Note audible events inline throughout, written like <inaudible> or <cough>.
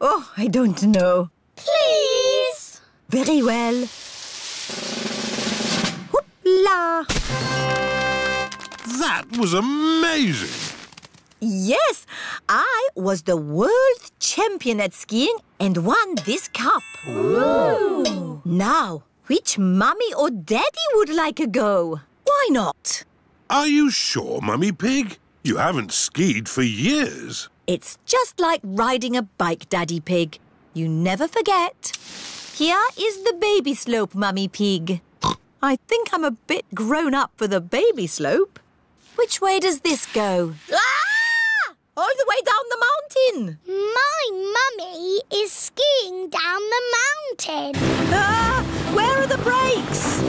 Oh, I don't know. Please. Very well. Hoopla! That was amazing. Yes, I was the world champion at skiing and won this cup. Ooh. Now, which mummy or daddy would like a go? Why not? Are you sure, Mummy Pig? You haven't skied for years. It's just like riding a bike, Daddy Pig. You never forget. Here is the baby slope, Mummy Pig. I think I'm a bit grown up for the baby slope. Which way does this go? Ah! All the way down the mountain. My mummy is skiing down the mountain. Ah! Where are the brakes?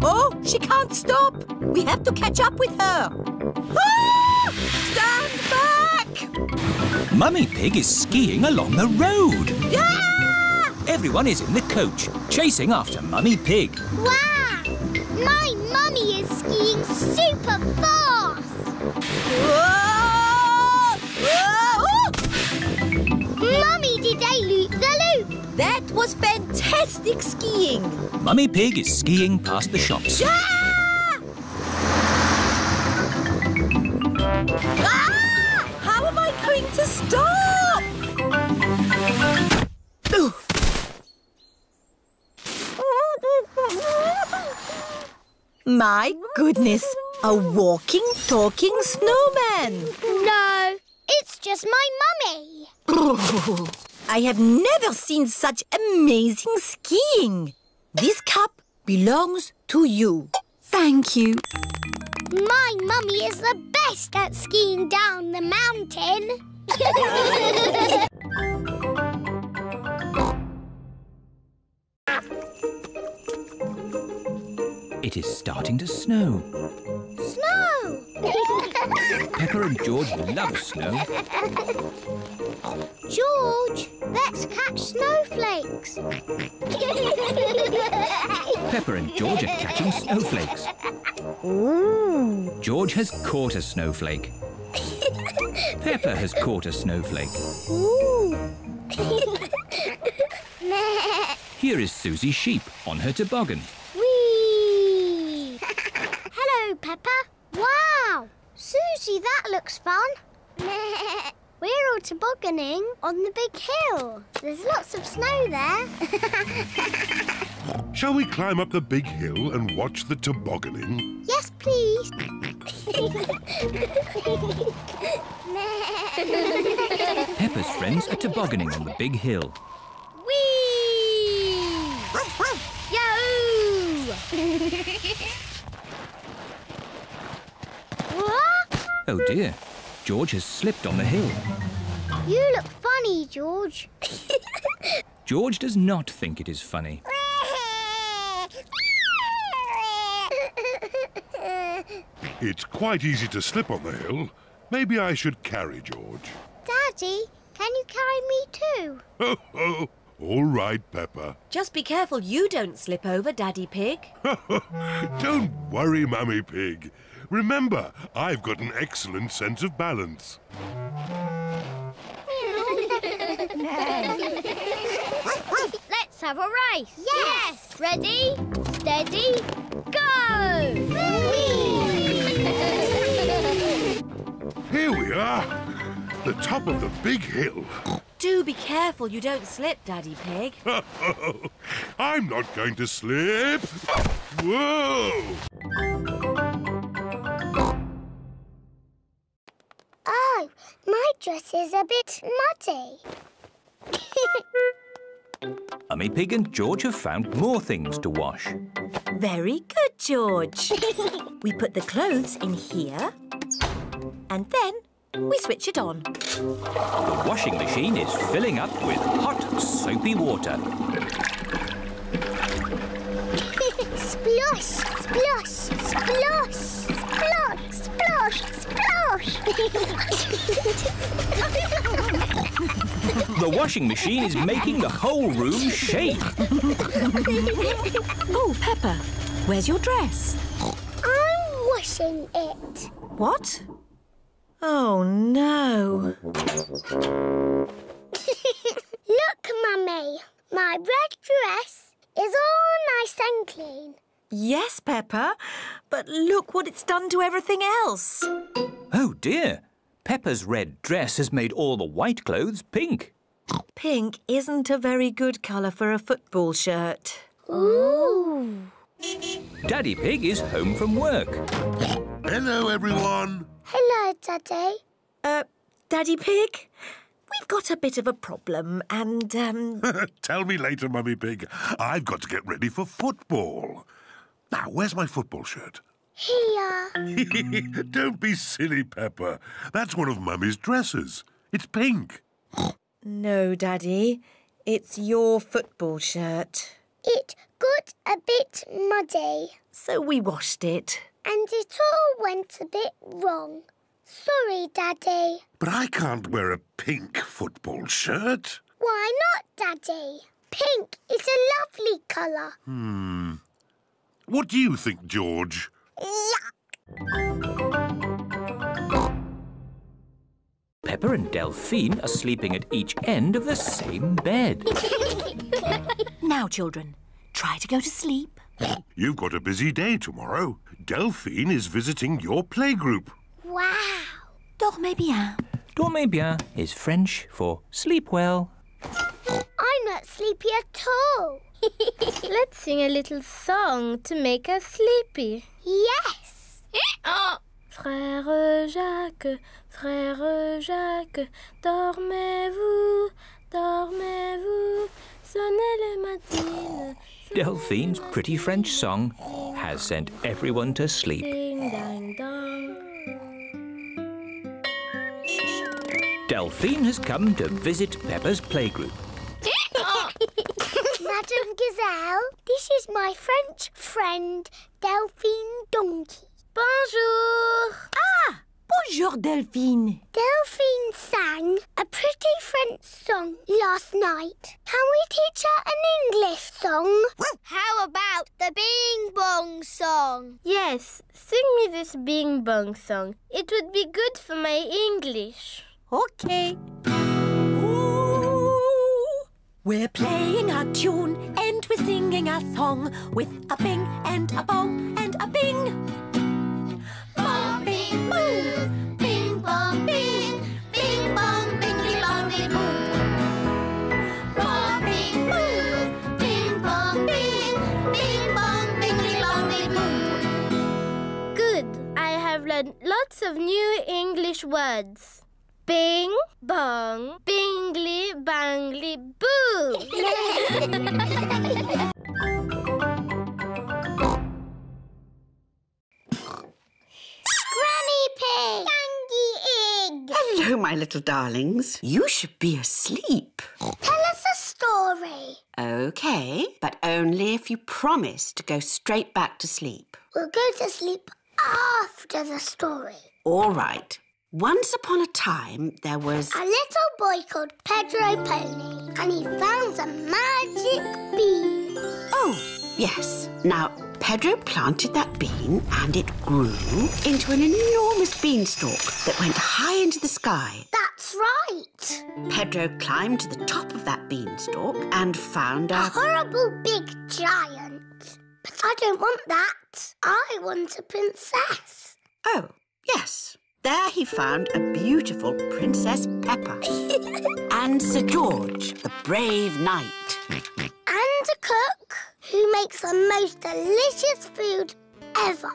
Oh, she can't stop. We have to catch up with her. Ah! Stand back! Mummy Pig is skiing along the road. Ah! Everyone is in the coach, chasing after Mummy Pig. Wow! My mummy is skiing super fast. Whoa! Whoa! Mummy did a loop the loop. That was fantastic skiing. Mummy Pig is skiing past the shops. Ah! Ah! How am I going to stop? My goodness, a walking, talking snowman. No, it's just my mummy. <laughs> I have never seen such amazing skiing. This cup belongs to you. Thank you. My mummy is the best at skiing down the mountain. <laughs> It is starting to snow. Snow! <laughs> Peppa and George love snow. George, let's catch snowflakes. <laughs> Peppa and George are catching snowflakes. Ooh. George has caught a snowflake. <laughs> Peppa has caught a snowflake. Ooh. Here is Susie Sheep on her toboggan. Whee! Hello, Peppa. Wow! Susie, that looks fun. <laughs> We're all tobogganing on the big hill. There's lots of snow there. <laughs> Shall we climb up the big hill and watch the tobogganing? yes, please. <laughs> Peppa's friends are tobogganing on the big hill. Whee! Yahoo! what? Oh dear, George has slipped on the hill. You look funny, George. <laughs> George does not think it is funny. It's quite easy to slip on the hill. Maybe I should carry George. Daddy, can you carry me too? Ho, ho. All right, Peppa. Just be careful you don't slip over, Daddy Pig. <laughs> Don't worry, Mummy Pig. Remember, I've got an excellent sense of balance. <laughs> Let's have a race. Yes. Ready, steady, go! <laughs> Here we are. The top of the big hill. Do be careful you don't slip, Daddy Pig. <laughs> I'm not going to slip. Whoa! Oh, my dress is a bit muddy. <laughs> Mummy Pig and George have found more things to wash. Very good, George. <laughs> we put the clothes in here and then we switch it on. The washing machine is filling up with hot, soapy water. <laughs> Splosh, splosh, splosh, splosh, splosh, splosh. The washing machine is making the whole room shake. Oh, Peppa, where's your dress? I'm washing it. What? Oh, no. <laughs> Look, Mummy. My red dress is all nice and clean. Yes, Peppa, but look what it's done to everything else. Oh dear. Peppa's red dress has made all the white clothes pink. Pink isn't a very good colour for a football shirt. Ooh. Daddy Pig is home from work. Hello, everyone. Hello, Daddy. Uh, Daddy Pig, we've got a bit of a problem and, um, <laughs> Tell me later, Mummy Pig. I've got to get ready for football. Now, where's my football shirt? Here. <laughs> Don't be silly, Peppa. That's one of Mummy's dresses. It's pink. no, Daddy, it's your football shirt. It got a bit muddy So we washed it. and it all went a bit wrong. Sorry, Daddy. But I can't wear a pink football shirt. Why not, Daddy? Pink is a lovely colour. Hmm. What do you think, George? Peppa and Delphine are sleeping at each end of the same bed. <laughs> Now, children, try to go to sleep. You've got a busy day tomorrow. Delphine is visiting your playgroup. Wow. Dormez bien. Dormez bien is French for sleep well. I'm not sleepy at all. Let's sing a little song to make us sleepy. yes. <gasps> Frère Jacques, frère Jacques, dormez-vous, dormez-vous, sonnez les matines. Delphine's pretty French song has sent everyone to sleep. Ding dang dong. Delphine has come to visit Peppa's playgroup. <laughs> Madame Gazelle, this is my French friend, Delphine Donkey. Bonjour. Ah, bonjour, Delphine. Delphine sang a pretty French song last night. Can we teach her an English song? How about the Bing Bong song? Yes, sing me this Bing Bong song. It would be good for my English. Okay. We're playing a tune and we're singing a song with a bing and a bong and a bing. Bong, bing. Bing bong bing, bing bong. Bong bing bing bong bing, bing bong. Good. I have learned lots of new English words. Bing, bong, bingly, bangly, boo. <laughs> Granny Pig, Gangy Egg. Hello, my little darlings. You should be asleep. Tell us a story. Okay, but only if you promise to go straight back to sleep. We'll go to sleep after the story. All right. Once upon a time, there was. A little boy called Pedro Pony, and he found a magic bean. Oh, yes. Now, Pedro planted that bean and it grew into an enormous beanstalk that went high into the sky. That's right. Pedro climbed to the top of that beanstalk and found A a. horrible big giant. But I don't want that. I want a princess. Oh, yes. There he found a beautiful Princess Peppa <laughs> and Sir George, the brave knight. And a cook who makes the most delicious food ever.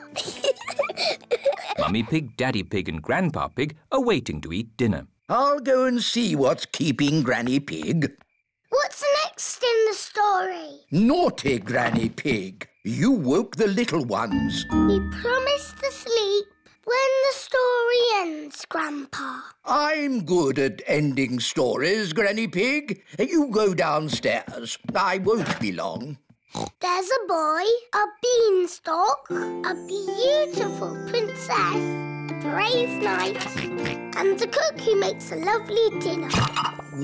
<laughs> Mummy Pig, Daddy Pig, and Grandpa Pig are waiting to eat dinner. I'll go and see what's keeping Granny Pig. What's next in the story? Naughty Granny Pig. You woke the little ones. We promised to sleep when the story ends, Grandpa. I'm good at ending stories, Granny Pig. You go downstairs. I won't be long. There's a boy, a beanstalk, a beautiful princess, a brave knight, and a cook who makes a lovely dinner.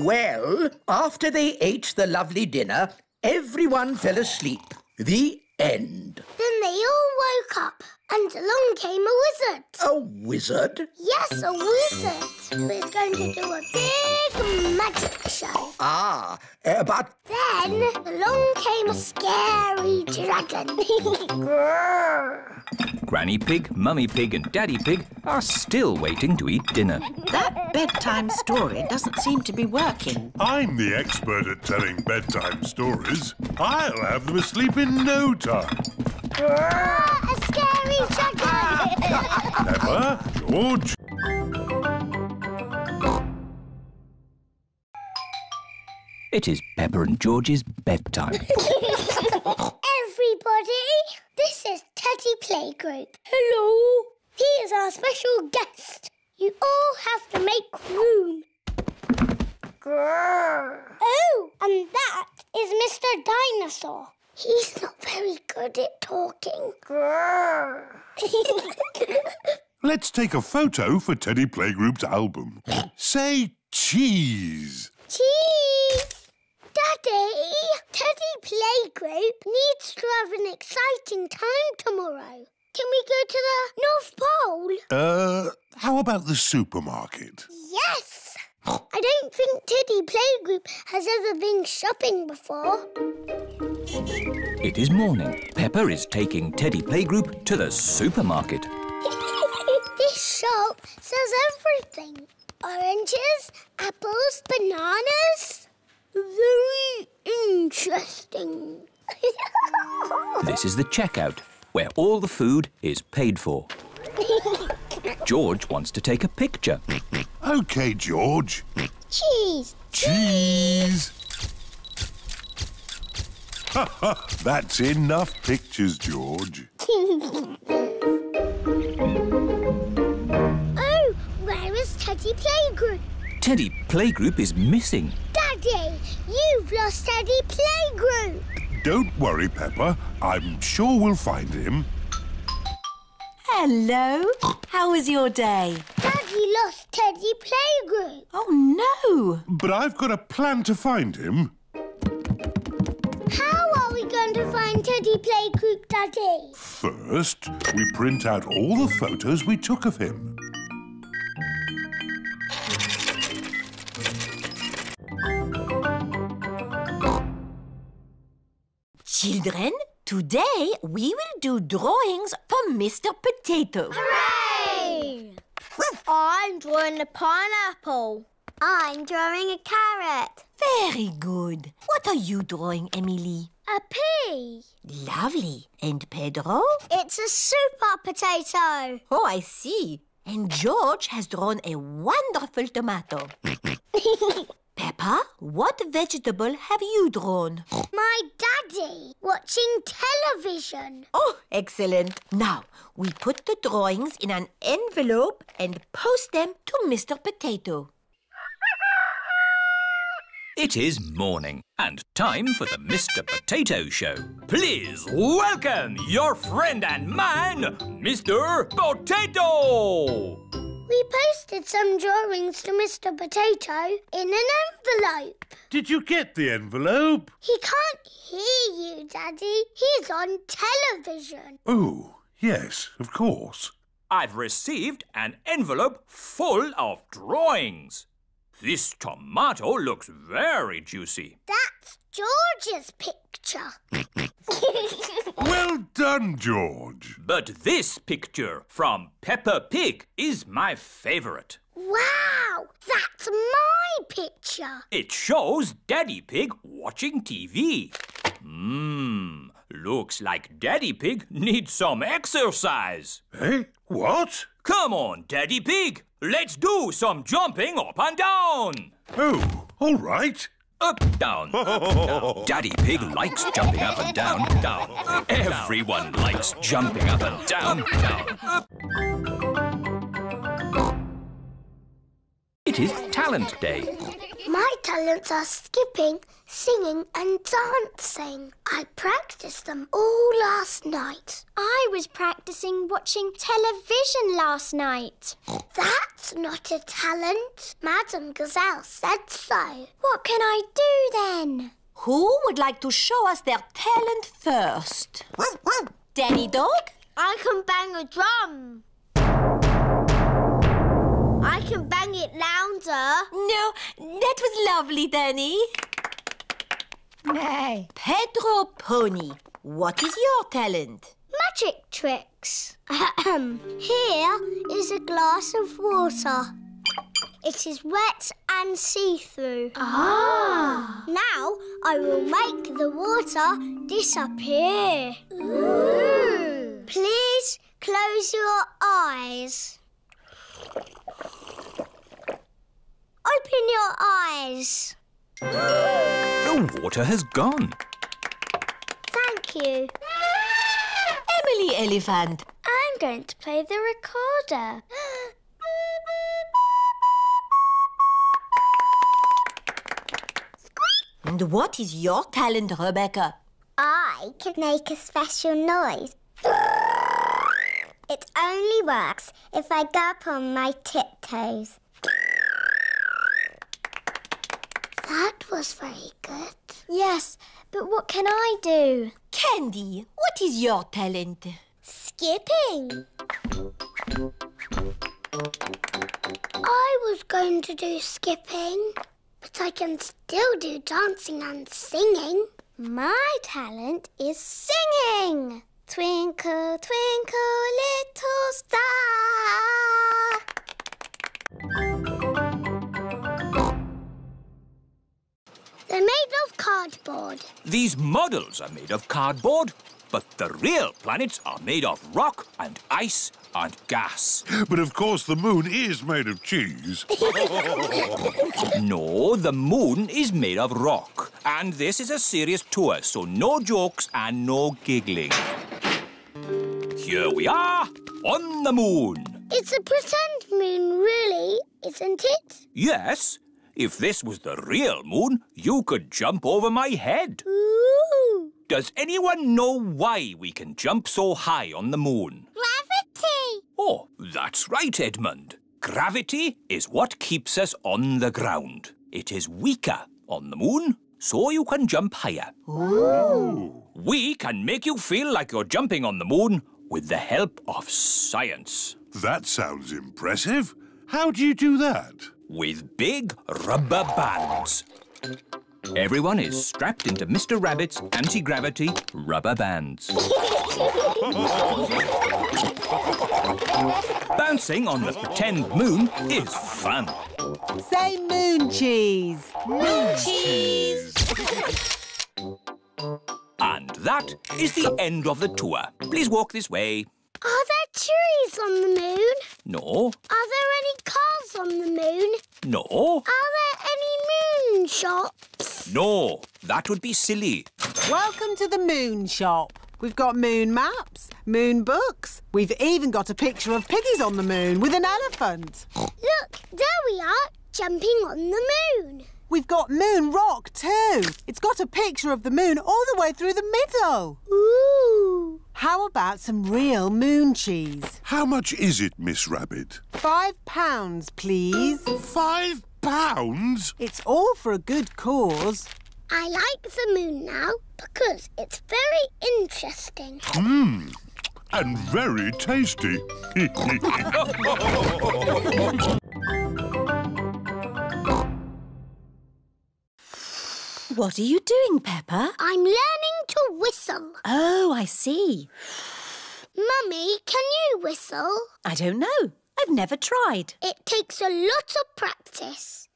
Well, after they ate the lovely dinner, everyone fell asleep. The end. Then they all woke up and along came a wizard. A wizard? Yes, a wizard who is going to do a big magic show. Ah, uh, but Then along came a scary dragon. <laughs> Granny Pig, Mummy Pig, and Daddy Pig are still waiting to eat dinner. That bedtime story doesn't seem to be working. I'm the expert at telling bedtime stories. I'll have them asleep in no time. A scary dragon. <laughs> Peppa, George. It is Peppa and George's bedtime. <laughs> Everybody, this is Teddy Playgroup. Hello. He is our special guest. You all have to make room. Grrr. Oh, and that is Mr. Dinosaur. He's not very good at talking. Grrr. <laughs> Let's take a photo for Teddy Playgroup's album. Say cheese. Cheese! Daddy, Teddy Playgroup needs to have an exciting time tomorrow. Can we go to the North Pole? Uh, how about the supermarket? Yes! I don't think Teddy Playgroup has ever been shopping before. It is morning. Peppa is taking Teddy Playgroup to the supermarket. <laughs> this shop sells everything. Oranges, apples, bananas. Very interesting. <laughs> This is the checkout, where all the food is paid for. George wants to take a picture. Okay, George. Cheese. Cheese. <laughs> That's enough pictures, George. <laughs> Oh, where is Teddy Playgroup? Teddy Playgroup is missing. Daddy, you've lost Teddy Playgroup. Don't worry, Peppa. I'm sure we'll find him. Hello. How was your day? Daddy lost Teddy Playgroup. Oh, no. But I've got a plan to find him. How are we going to find Teddy Playgroup, Daddy? First, we print out all the photos we took of him. Children, today we will do drawings for Mr. Potato. Hooray! I'm drawing a pineapple. I'm drawing a carrot. Very good. What are you drawing, Emily? A pea. Lovely. And Pedro? It's a super potato. Oh, I see. And George has drawn a wonderful tomato. <laughs> Peppa, what vegetable have you drawn? My daddy watching television. Oh, excellent. Now, we put the drawings in an envelope and post them to Mr. Potato. It is morning and time for the Mr. Potato Show. Please welcome your friend and mine, Mr. Potato! We posted some drawings to Mr. Potato in an envelope. Did you get the envelope? He can't hear you, Daddy. He's on television. Oh, yes, of course. I've received an envelope full of drawings. This tomato looks very juicy. That's George's picture. <laughs> Well done, George. But this picture from Peppa Pig is my favorite. wow, that's my picture. It shows Daddy Pig watching TV. Mmm, looks like Daddy Pig needs some exercise. Eh? What? Come on, Daddy Pig. Let's do some jumping up and down. Oh, all right. Up, down, up, down. <laughs> Daddy Pig likes jumping up and down, down. Everyone likes jumping up and down, down. up. It is Talent Day. My talents are skipping, singing, and dancing. I practiced them all last night. I was practicing watching television last night. That's not a talent. Madame Gazelle said so. What can I do then? Who would like to show us their talent first? Danny Dog? I can bang a drum. I can bang it louder. No, that was lovely, Danny. Nay. Pedro Pony, what is your talent? Magic tricks. Ahem. <clears throat> Here is a glass of water. It is wet and see-through. Ah. Now I will make the water disappear. Ooh. Please close your eyes. Open your eyes. The water has gone. Thank you. Emily Elephant. I'm going to play the recorder. And what is your talent, Rebecca? I can make a special noise. It only works if I go up on my tiptoes. That was very good. Yes, but what can I do? Candy, what is your talent? Skipping. I was going to do skipping, but I can still do dancing and singing. My talent is singing. Twinkle, twinkle, little star. They're made of cardboard. These models are made of cardboard, but the real planets are made of rock and ice and gas. But of course, the moon is made of cheese. <laughs> No, the moon is made of rock. And this is a serious tour, so no jokes and no giggling. Here we are on the moon. It's a pretend moon, really, isn't it? Yes, if this was the real moon, you could jump over my head. Ooh! Does anyone know why we can jump so high on the moon? Gravity! Oh, that's right, Edmond. Gravity is what keeps us on the ground. It is weaker on the moon, so you can jump higher. We can make you feel like you're jumping on the moon with the help of science. That sounds impressive. How do you do that? With big rubber bands. Everyone is strapped into Mr. Rabbit's anti-gravity rubber bands. Bouncing on the pretend moon is fun. Say moon cheese. Moon cheese! And that is the end of the tour. Please walk this way. Are there trees on the moon? No, Are there any cars on the moon? no, Are there any moon shops? no. That would be silly. Welcome to the moon shop. We've got moon maps, moon books. We've even got a picture of piggies on the moon with an elephant. Look, there we are, jumping on the moon. We've got moon rock too. It's got a picture of the moon all the way through the middle. Ooh. How about some real moon cheese? How much is it, Miss Rabbit? Five pounds, please. Five pounds? It's all for a good cause. I like the moon now because it's very interesting. Mmm. And very tasty. <laughs> What are you doing, Peppa? I'm learning to whistle. Oh, I see. Mummy, can you whistle? I don't know. I've never tried. It takes a lot of practice.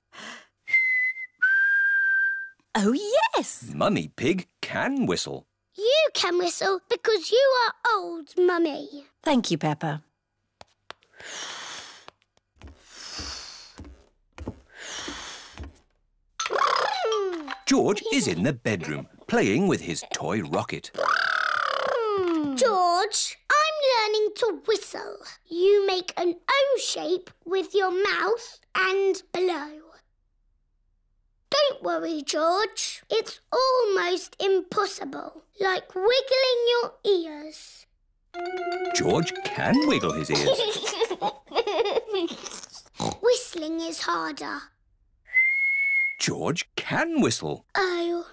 Oh, yes. Mummy Pig can whistle. You can whistle because you are old, Mummy. Thank you, Peppa. George is in the bedroom playing with his toy rocket. George, I'm learning to whistle. You make an O shape with your mouth and blow. Don't worry, George. It's almost impossible, like wiggling your ears. George can wiggle his ears. <laughs> Whistling is harder. George can whistle. Oh,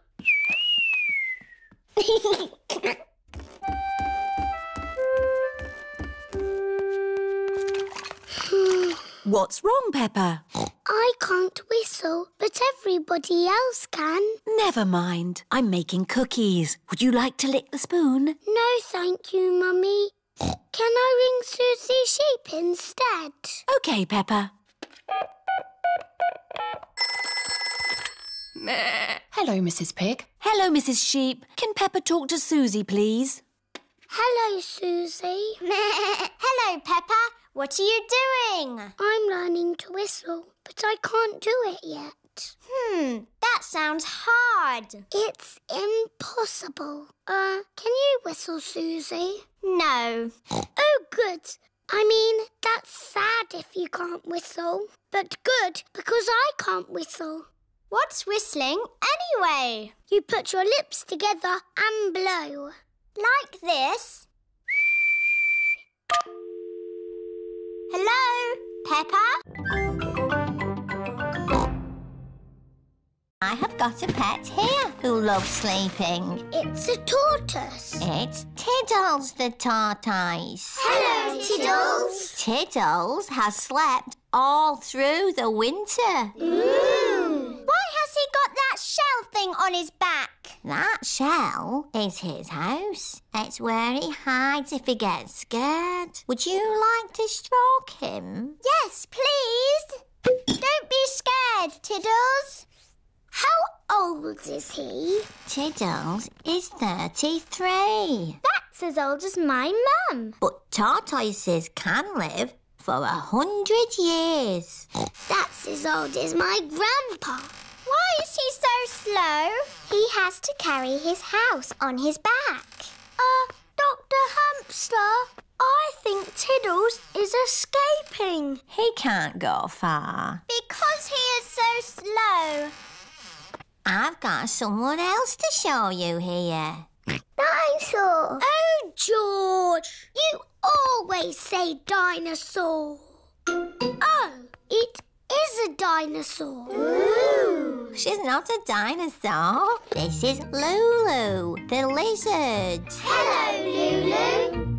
What's wrong, Peppa? I can't whistle, but everybody else can. Never mind. I'm making cookies. Would you like to lick the spoon? No, thank you, Mummy. Can I ring Susie Sheep instead? OK, Peppa. Hello, Mrs. Pig. Hello, Mrs. Sheep. Can Peppa talk to Susie, please? Hello, Susie. <laughs> Hello, Peppa. What are you doing? I'm learning to whistle, but I can't do it yet. Hmm, that sounds hard. It's impossible. Uh, can you whistle, Susie? No. Oh, good. I mean, that's sad if you can't whistle, but good because I can't whistle. What's whistling anyway? You put your lips together and blow. Like this? Hello, Peppa? I have got a pet here who loves sleeping. It's a tortoise. It's Tiddles the tortoise. Hello, Tiddles. Tiddles has slept all through the winter. Ooh. Why has he got that shell thing on his back? That shell is his house. It's where he hides if he gets scared. Would you like to stroke him? Yes, please. Don't be scared, Tiddles. How old is he? Tiddles is 33. That's as old as my mum. But tortoises can live for a hundred years. That's as old as my grandpa. Why is he so slow? He has to carry his house on his back. Uh, Dr. Hamster, I think Tiddles is escaping. He can't go far. Because he is so slow. I've got someone else to show you here. Dinosaur. Oh, George, you always say dinosaur. Oh, it is a dinosaur. Ooh. She's not a dinosaur. This is Lulu, the lizard. Hello, Lulu.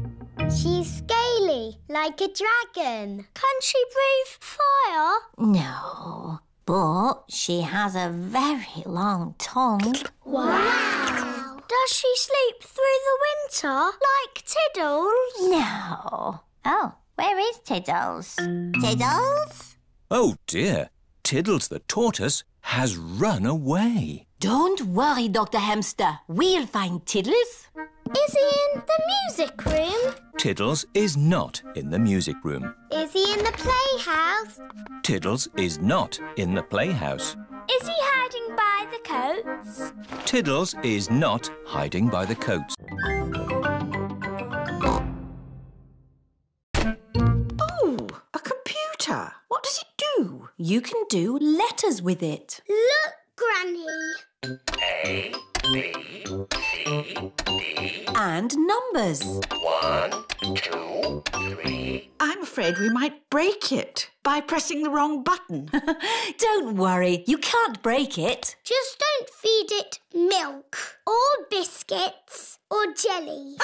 She's scaly, like a dragon. Can she breathe fire? No, but she has a very long tongue. Wow. Does she sleep through the winter like Tiddles? No. Oh, where is Tiddles? Tiddles? Oh dear, Tiddles the tortoise has run away. Don't worry, Dr. Hamster. We'll find Tiddles. Is he in the music room? Tiddles is not in the music room. Is he in the playhouse? Tiddles is not in the playhouse. Is he hiding by the coats? Tiddles is not hiding by the coats. Oh, a computer. What does it do? You can do letters with it. Look, Granny. A, B, C, D. And numbers. One, two, three. I'm afraid we might break it by pressing the wrong button. <laughs> Don't worry, you can't break it. Just don't feed it milk or biscuits or jelly. <laughs>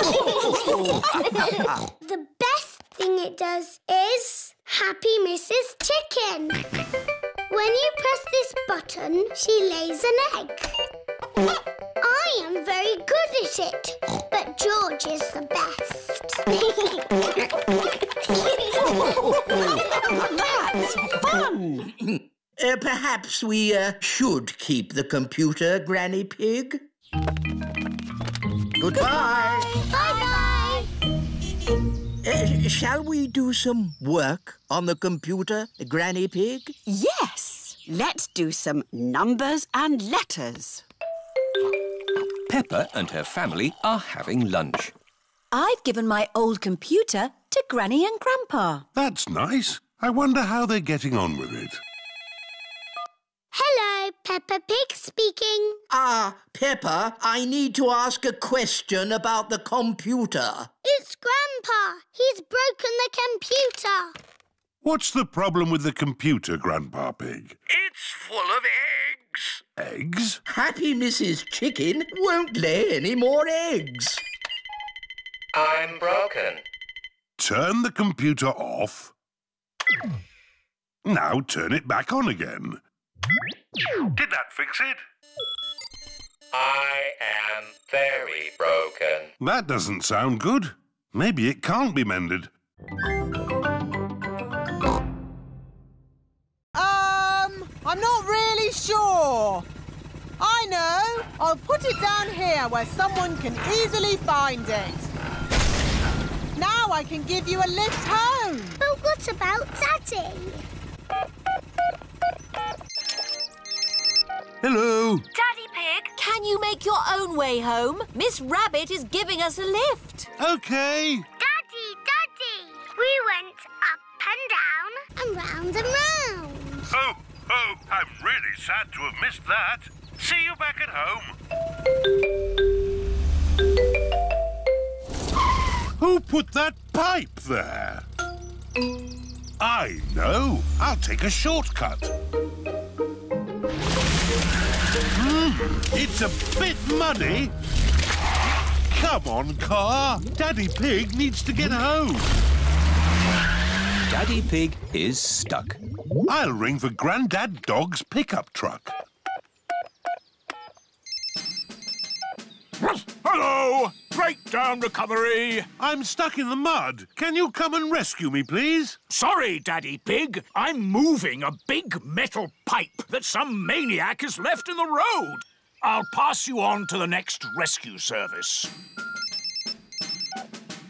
the best thing it does is Happy Mrs. Chicken. When you press this button, she lays an egg. I am very good at it, but George is the best. That's fun. Uh, perhaps we uh, should keep the computer, Granny Pig. Goodbye. Bye bye. Uh, shall we do some work on the computer, Granny Pig? Yes. Let's do some numbers and letters. Peppa and her family are having lunch. I've given my old computer to Granny and Grandpa. That's nice. I wonder how they're getting on with it. Hello, Peppa Pig speaking. Ah, Peppa, I need to ask a question about the computer. It's Grandpa. He's broken the computer. What's the problem with the computer, Grandpa Pig? It's full of eggs. eggs? Happy Mrs. Chicken won't lay any more eggs. I'm broken. Turn the computer off. Now turn it back on again. Did that fix it? I am very broken. That doesn't sound good. Maybe it can't be mended. I'm not really sure. I know. I'll put it down here where someone can easily find it. Now I can give you a lift home. But what about Daddy? Hello. Daddy Pig, can you make your own way home? Miss Rabbit is giving us a lift. Okay. Daddy, Daddy! We went up and down and round and round. Oh, oh, I'm really sad to have missed that. See you back at home. Who put that pipe there? I know. I'll take a shortcut. Hmm, it's a bit muddy. Come on, car. Daddy Pig needs to get home. Daddy Pig is stuck. I'll ring for Grandad Dog's pickup truck. Hello! Breakdown recovery! I'm stuck in the mud. Can you come and rescue me, please? Sorry, Daddy Pig. I'm moving a big metal pipe that some maniac has left in the road. I'll pass you on to the next rescue service.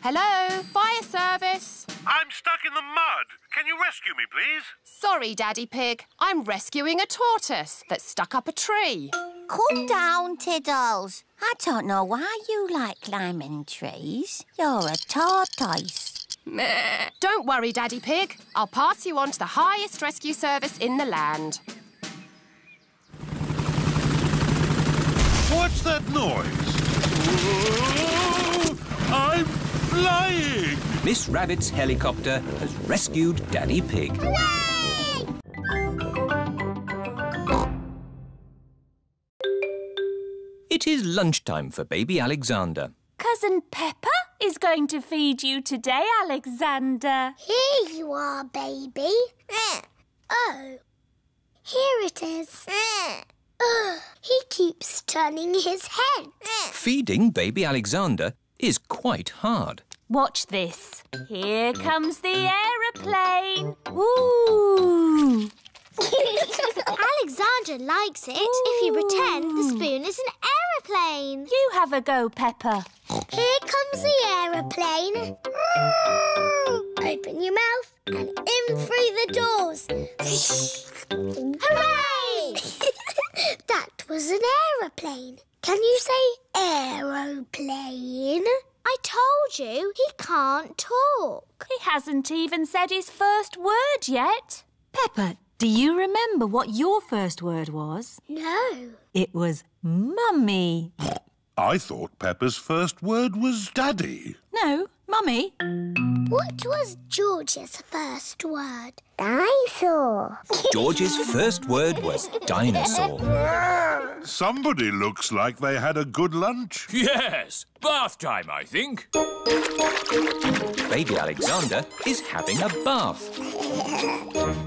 Hello, fire service. I'm stuck in the mud. Can you rescue me, please? Sorry, Daddy Pig. I'm rescuing a tortoise that's stuck up a tree. Calm down, Tiddles. I don't know why you like climbing trees. You're a tortoise. Meh. Don't worry, Daddy Pig. I'll pass you on to the highest rescue service in the land. What's that noise? Whoa! I'm flying! Miss Rabbit's helicopter has rescued Daddy Pig. It is lunchtime for baby Alexander. Cousin Peppa is going to feed you today, Alexander. Here you are, baby. Oh, here it is. Ugh, he keeps turning his head. Feeding baby Alexander is quite hard. Watch this. Here mm. comes the aeroplane. Ooh. <laughs> Alexander likes it if you pretend the spoon is an aeroplane. You have a go, Peppa. Here comes the aeroplane. Open your mouth and in through the doors. Hooray! that was an aeroplane. Can you say aeroplane? I told you he can't talk. He hasn't even said his first word yet. Peppa, do you remember what your first word was? No. It was mummy. I thought Peppa's first word was daddy. No, mummy. What was George's first word? Dinosaur. <laughs> George's first word was dinosaur. Somebody looks like they had a good lunch. Yes, bath time, I think. Baby Alexander is having a bath. <laughs>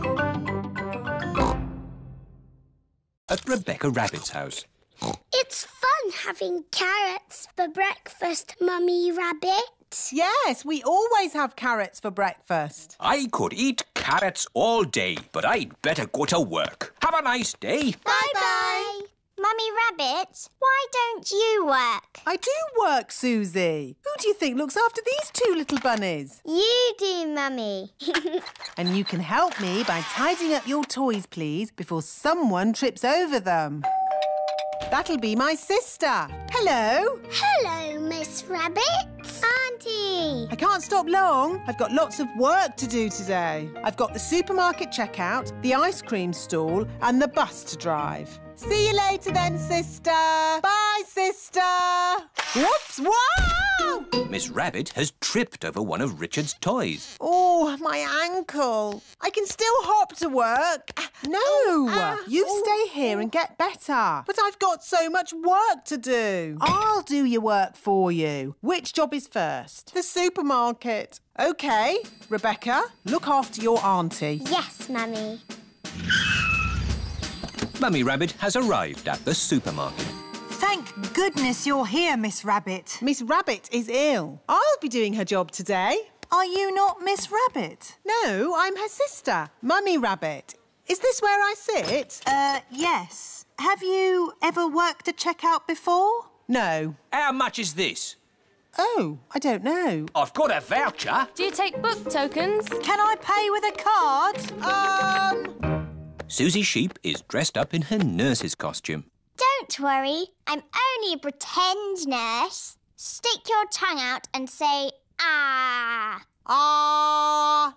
At Rebecca Rabbit's house. It's fun having carrots for breakfast, Mummy Rabbit. Yes, we always have carrots for breakfast. I could eat carrots all day, but I'd better go to work. Have a nice day. Bye-bye. Mummy Rabbit, why don't you work? I do work, Susie. Who do you think looks after these two little bunnies? You do, Mummy. <laughs> And you can help me by tidying up your toys, please, before someone trips over them. That'll be my sister. Hello. Hello, Miss Rabbit. Auntie. I can't stop long. I've got lots of work to do today. I've got the supermarket checkout, the ice cream stall, and the bus to drive. See you later then, sister. Bye, sister. Whoops! Wow! Miss Rabbit has tripped over one of Richard's toys. Oh, my ankle. I can still hop to work. No, oh, uh, uh, you stay oh. here and get better. But I've got so much work to do. I'll do your work for you. Which job is first? The supermarket. OK, Rebecca, look after your auntie. Yes, Mummy. Mummy Rabbit has arrived at the supermarket. Thank goodness you're here, Miss Rabbit. Miss Rabbit is ill. I'll be doing her job today. Are you not Miss Rabbit? No, I'm her sister, Mummy Rabbit. Is this where I sit? Uh, yes. Have you ever worked a checkout before? No. How much is this? Oh, I don't know. I've got a voucher. Do you take book tokens? Can I pay with a card? Um... Susie Sheep is dressed up in her nurse's costume. Don't worry, I'm only a pretend nurse. Stick your tongue out and say, ah. Ah.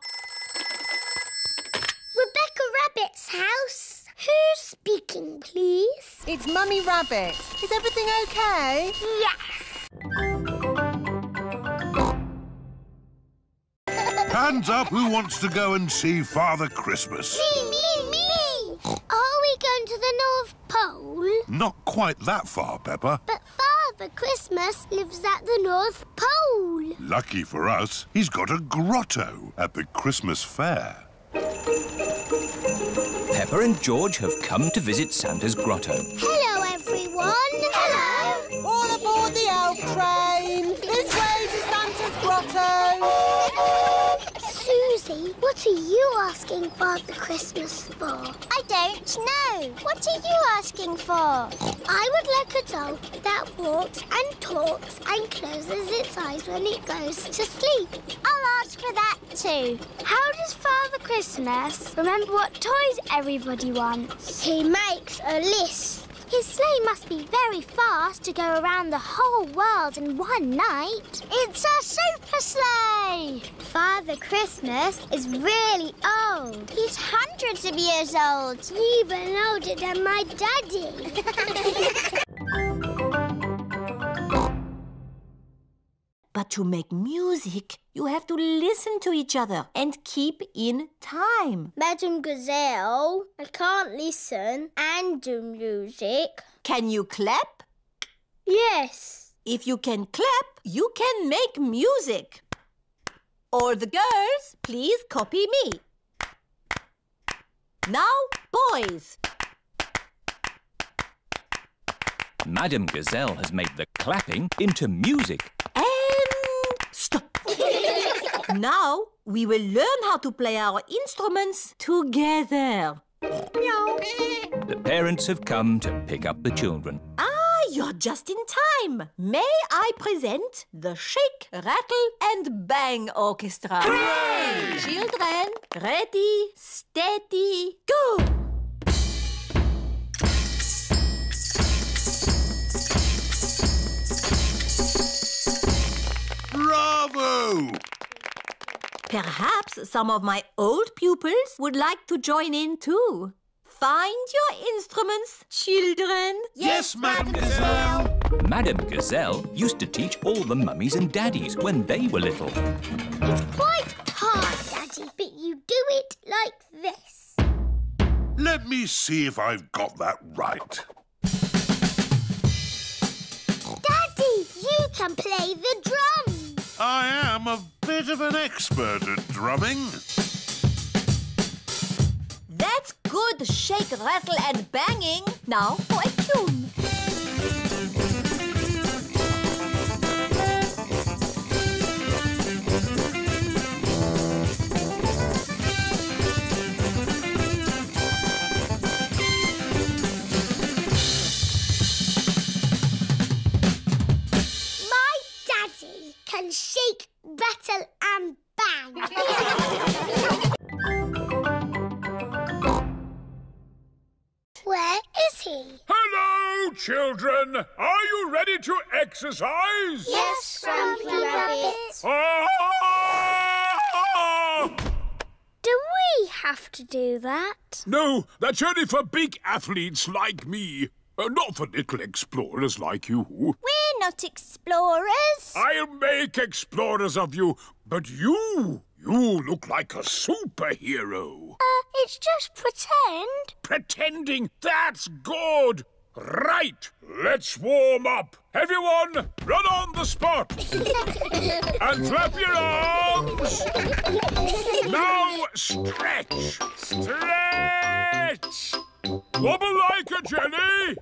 Rebecca Rabbit's house. Who's speaking, please? It's Mummy Rabbit. Is everything okay? Yes. <laughs> Hands up who wants to go and see Father Christmas. Me, me, me. Are we going to the North Pole? Not quite that far, Peppa. But Father Christmas lives at the North Pole. Lucky for us, he's got a grotto at the Christmas fair. Peppa and George have come to visit Santa's grotto. Hello, everyone. What are you asking Father Christmas for? I don't know. What are you asking for? I would like a doll that walks and talks and closes its eyes when it goes to sleep. I'll ask for that too. How does Father Christmas remember what toys everybody wants? He makes a list. His sleigh must be very fast to go around the whole world in one night. It's a super sleigh! Father Christmas is really old. He's hundreds of years old. Even older than my daddy. <laughs> But to make music, you have to listen to each other and keep in time. Madam Gazelle, I can't listen and do music. Can you clap? Yes. If you can clap, you can make music. All the girls, please copy me. Now, boys. Madam Gazelle has made the clapping into music. And stop. Now we will learn how to play our instruments together. Meow. The parents have come to pick up the children. Ah, you're just in time. May I present the Shake, Rattle and Bang Orchestra? Hooray! Children, ready, steady, go! Bravo! Perhaps some of my old pupils would like to join in too. Find your instruments, children. Yes, Madam Gazelle. Madam Gazelle used to teach all the mummies and daddies when they were little. It's quite hard, Daddy, but you do it like this. Let me see if I've got that right. Daddy, you can play the drums. I am a bit of an expert at drumming. That's good shake, rattle and banging. Now for a tune. Exercise? Yes, Grumpy Rabbit. Ah! Do we have to do that? No, that's only for big athletes like me. Uh, not for little explorers like you. We're not explorers. I'll make explorers of you, but you, you look like a superhero. Uh, it's just pretend. Pretending, that's good. Right, let's warm up. Everyone, run on the spot. <laughs> and flap your arms. now stretch, stretch. Wobble like a jelly.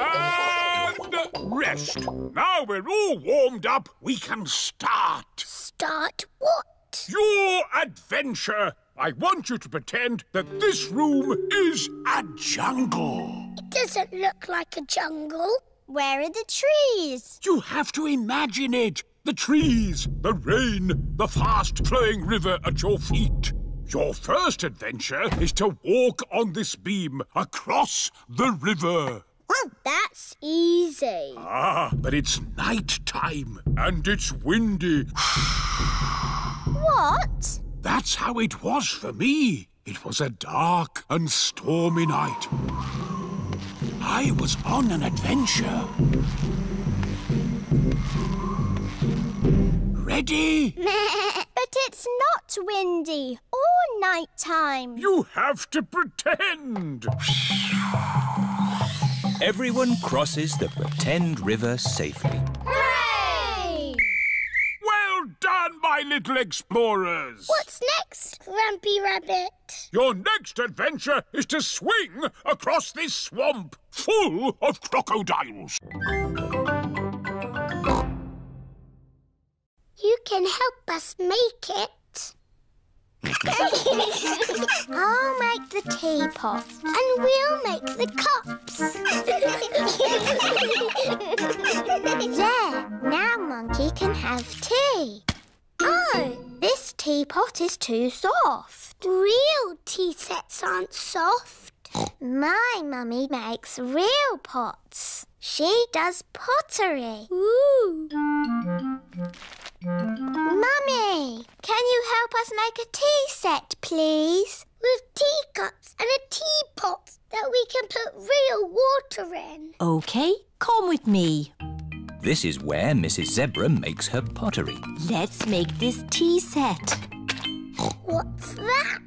and rest. Now we're all warmed up, we can start. Start what? Your adventure. I want you to pretend that this room is a jungle. It doesn't look like a jungle. Where are the trees? You have to imagine it. The trees, the rain, the fast flowing river at your feet. Your first adventure is to walk on this beam across the river. Well, that's easy. Ah, but it's night time and it's windy. <sighs> What? That's how it was for me. It was a dark and stormy night. I was on an adventure. Ready? <laughs> but it's not windy or night time. You have to pretend. Everyone crosses the pretend river safely. <laughs> Hooray! Well done, my little explorers. What's next, Grumpy Rabbit? Your next adventure is to swing across this swamp full of crocodiles. You can help us make it. <laughs> I'll make the teapot. And we'll make the cups. <laughs> There, now Monkey can have tea. Oh, This teapot is too soft. real tea sets aren't soft. My mummy makes real pots. She does pottery. Ooh. Mummy, can you help us make a tea set, please? With teacups and a teapot that we can put real water in. OK, come with me. This is where Mrs. Zebra makes her pottery. Let's make this tea set. What's that?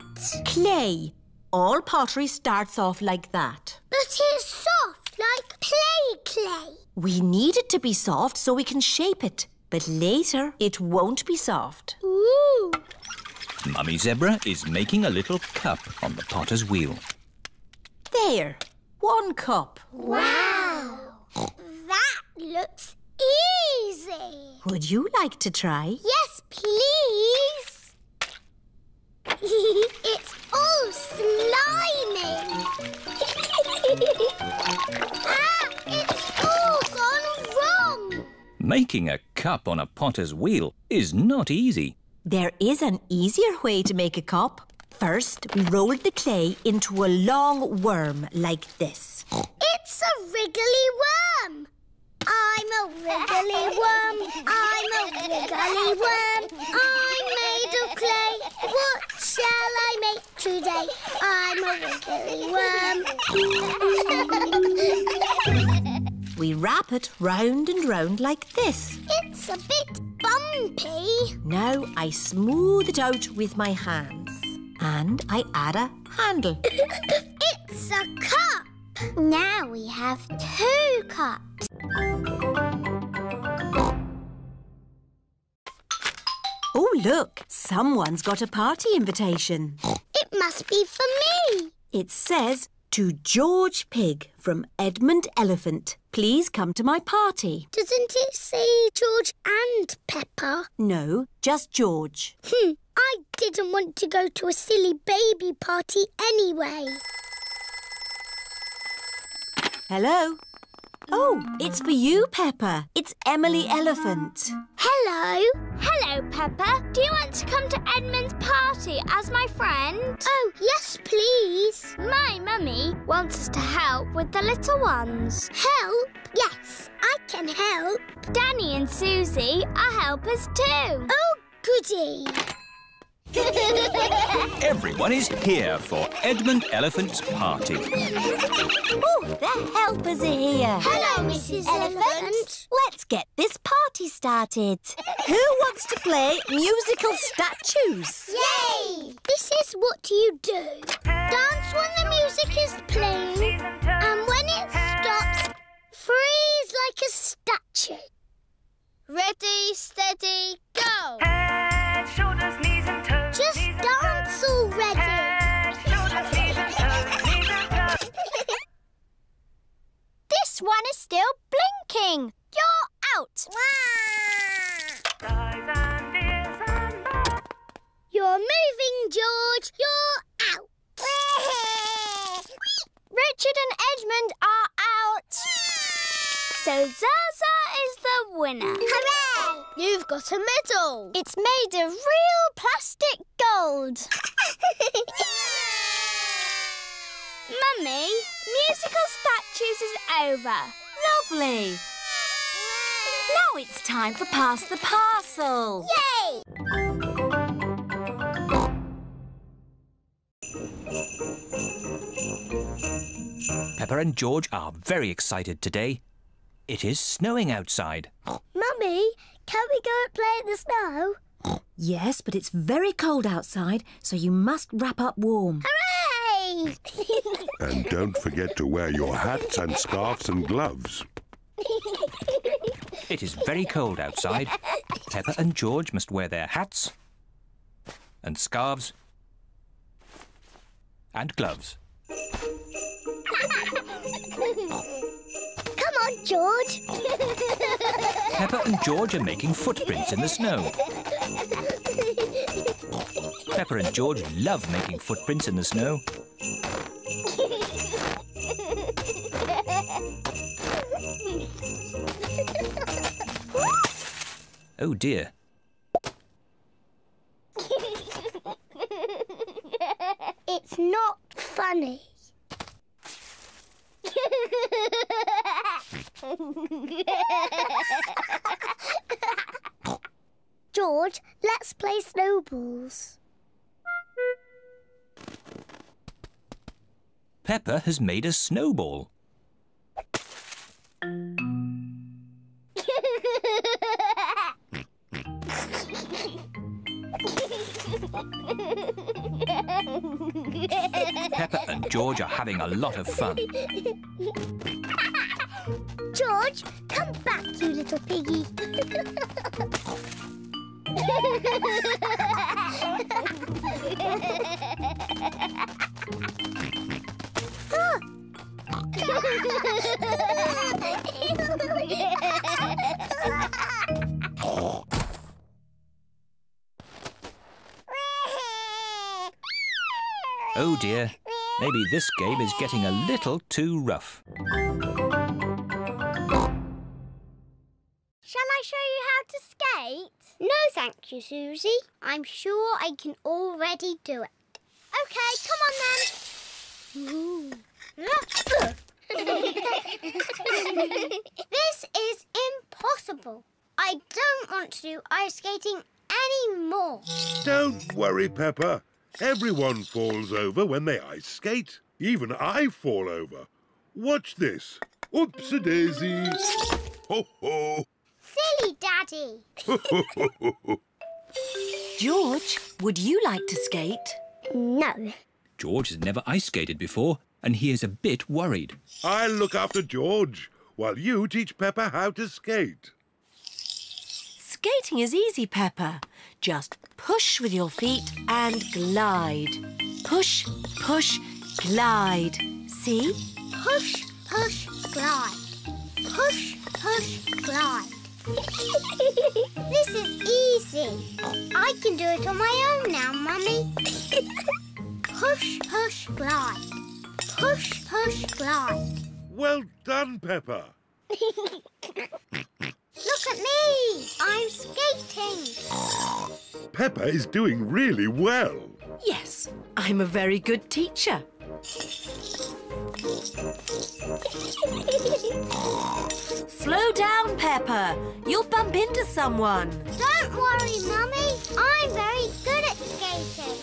Clay. All pottery starts off like that. But it's soft, like play clay. We need it to be soft so we can shape it. But later, it won't be soft. Ooh. Mummy Zebra is making a little cup on the potter's wheel. There, one cup. Wow. That looks easy. Would you like to try? Yes, please. <laughs> it's all slimy. <laughs> ah, it's all gone wrong. Making a cup on a potter's wheel is not easy. There is an easier way to make a cup. First, we roll the clay into a long worm like this. It's a wriggly worm. I'm a wriggly worm. I'm a wriggly worm. I'm made of clay. What shall I make today? I'm a wriggly worm. <laughs> We wrap it round and round like this. it's a bit bumpy. Now I smooth it out with my hands. And I add a handle. <laughs> it's a cup. Now we have two cups. Look, someone's got a party invitation. It must be for me. It says, To George Pig from Edmond Elephant. Please come to my party. Doesn't it say George and Peppa? No, just George. Hmm, I didn't want to go to a silly baby party anyway. Hello? Oh, it's for you, Peppa. It's Emily Elephant. Hello. Hello, Peppa. Do you want to come to Edmond's party as my friend? Oh, yes, please. My mummy wants us to help with the little ones. Help? Yes, I can help. Danny and Susie are helpers too. Oh, goody. <laughs> Everyone is here for Edmond Elephant's party. Oh, the helpers are here. Hello, Mrs. Elephant. Let's get this party started. Who wants to play musical statues? Yay! This is what you do. Dance when the music is playing, and when it stops, freeze like a statue. Ready, steady, go! Head, shoulders, knees and toes. Just dance already. <laughs> This one is still blinking. You're out. You're moving, George. You're out. <laughs> Richard and Edmond are out. So Zaza is the winner. Hooray! You've got a medal. It's made of real plastic gold. <laughs> Mummy, musical statues is over. Lovely. Now it's time for Pass the Parcel. Yay! Peppa and George are very excited today. It is snowing outside. Mummy, can we go and play in the snow? Yes, but it's very cold outside, so you must wrap up warm. Hooray! <laughs> <laughs> And don't forget to wear your hats and scarves and gloves. It is very cold outside. Peppa and George must wear their hats and scarves and gloves. <laughs> George. Peppa and George are making footprints in the snow. Peppa and George love making footprints in the snow. Oh dear. it's not funny. George, let's play snowballs. Peppa has made a snowball. <laughs> Peppa and George are having a lot of fun. George, come back, you little piggy. Oh dear, maybe this game is getting a little too rough. Thank you, Susie. I'm sure I can already do it. Okay, come on then. <laughs> this is impossible. I don't want to do ice skating anymore. Don't worry, Peppa. Everyone falls over when they ice skate. Even I fall over. Watch this. Oops-a-daisy. Ho ho. Silly Daddy. <laughs> George, would you like to skate? No. George has never ice skated before, and he is a bit worried. I'll look after George while you teach Peppa how to skate. Skating is easy, Peppa. Just push with your feet and glide. Push, push, glide. See? Push, push, glide. Push, push, glide. <laughs> this is easy. I can do it on my own now, Mummy. <laughs> push, push, glide. Push, push, glide. Well done, Peppa. <laughs> Look at me! I'm skating. Peppa is doing really well. Yes, I'm a very good teacher. <laughs> Slow down, Peppa. You'll bump into someone. Don't worry, Mummy. I'm very good at skating.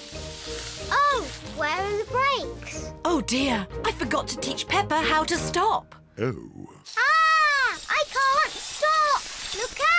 Oh, where are the brakes? Oh dear, I forgot to teach Peppa how to stop. Oh. Ah! I can't stop! Look out!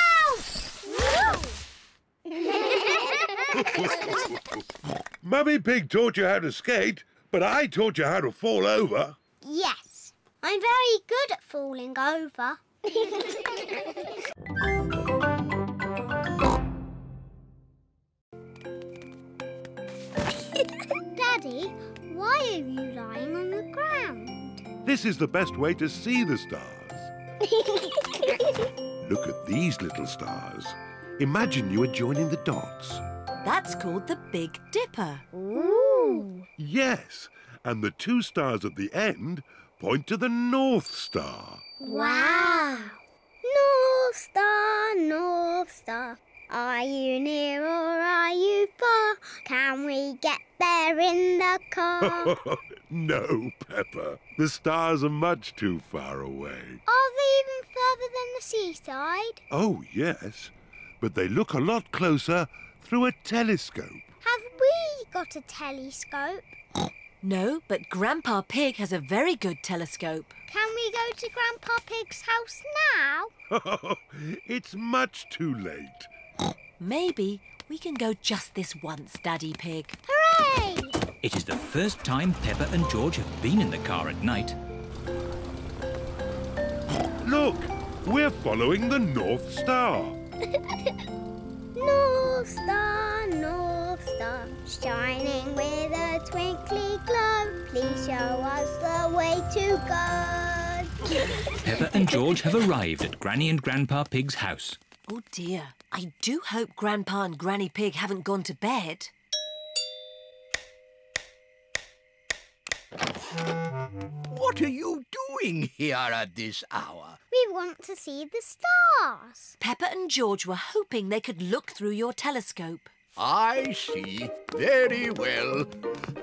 <laughs> Mummy Pig taught you how to skate, but I taught you how to fall over. yes, I'm very good at falling over. <laughs> Daddy, why are you lying on the ground? This is the best way to see the stars. <laughs> Look at these little stars. Imagine you are joining the dots. That's called the Big Dipper. Ooh. Yes, and the two stars at the end point to the North Star. Wow! North Star, North Star, are you near or are you far? Can we get there in the car? <laughs> no, Peppa. The stars are much too far away. Are they even further than the seaside? Oh, yes, but they look a lot closer through a telescope. Have we got a telescope? No, but Grandpa Pig has a very good telescope. Can we go to Grandpa Pig's house now? <laughs> it's much too late. Maybe we can go just this once, Daddy Pig. Hooray! It is the first time Peppa and George have been in the car at night. Look, we're following the North Star. <laughs> North Star, North Star, shining with a twinkly glow. Please show us the way to go. Peppa and George have arrived at Granny and Grandpa Pig's house. Oh dear, I do hope Grandpa and Granny Pig haven't gone to bed. What are you doing here at this hour? We want to see the stars. Peppa and George were hoping they could look through your telescope. I see. Very well.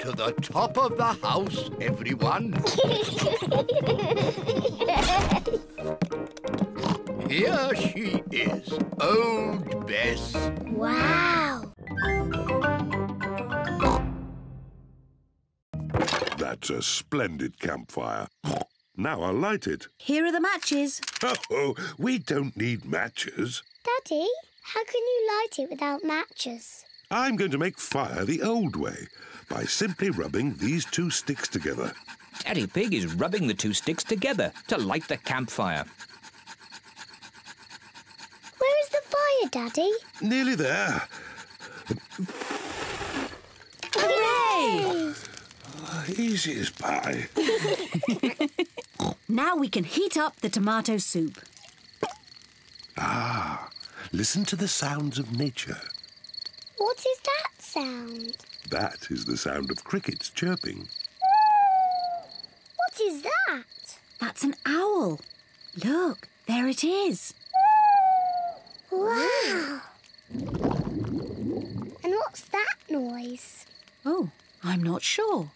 To the top of the house, everyone. Here she is, Old Bess. wow! That's a splendid campfire. Now I'll light it. Here are the matches. <laughs> Oh, we don't need matches. Daddy, how can you light it without matches? I'm going to make fire the old way by simply rubbing these two sticks together. Daddy Pig is rubbing the two sticks together to light the campfire. Where is the fire, Daddy? Nearly there. Hooray! Easy as pie. <laughs> Now we can heat up the tomato soup. Ah, listen to the sounds of nature. What is that sound? That is the sound of crickets chirping. What is that? That's an owl. Look, there it is. Wow! And what's that noise? Oh, I'm not sure.